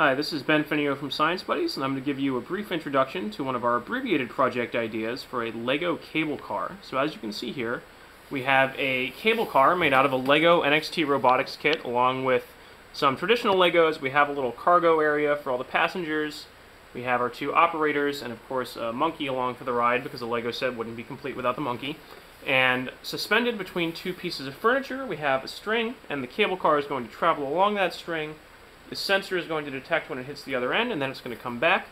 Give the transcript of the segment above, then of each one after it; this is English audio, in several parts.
Hi, this is Ben Finio from Science Buddies, and I'm going to give you a brief introduction to one of our abbreviated project ideas for a LEGO cable car. So as you can see here, we have a cable car made out of a LEGO NXT robotics kit along with some traditional LEGOs. We have a little cargo area for all the passengers. We have our two operators and of course a monkey along for the ride because the LEGO set wouldn't be complete without the monkey. And suspended between two pieces of furniture, we have a string, and the cable car is going to travel along that string the sensor is going to detect when it hits the other end, and then it's going to come back.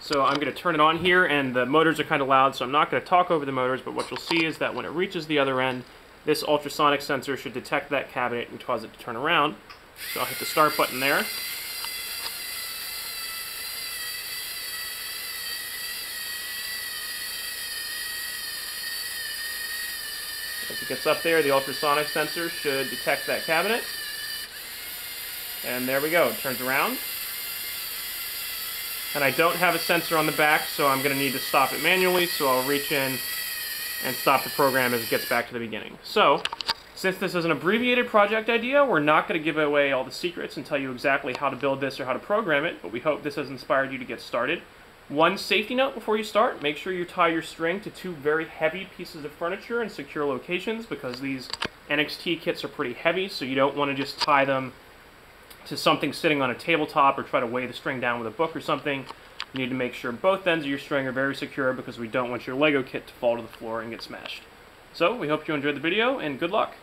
So I'm going to turn it on here, and the motors are kind of loud, so I'm not going to talk over the motors, but what you'll see is that when it reaches the other end, this ultrasonic sensor should detect that cabinet and cause it to turn around. So I'll hit the start button there. As it gets up there, the ultrasonic sensor should detect that cabinet. And there we go, it turns around. And I don't have a sensor on the back, so I'm going to need to stop it manually, so I'll reach in and stop the program as it gets back to the beginning. So, since this is an abbreviated project idea, we're not going to give away all the secrets and tell you exactly how to build this or how to program it, but we hope this has inspired you to get started. One safety note before you start, make sure you tie your string to two very heavy pieces of furniture in secure locations because these NXT kits are pretty heavy, so you don't want to just tie them to something sitting on a tabletop or try to weigh the string down with a book or something, you need to make sure both ends of your string are very secure because we don't want your Lego kit to fall to the floor and get smashed. So, we hope you enjoyed the video, and good luck!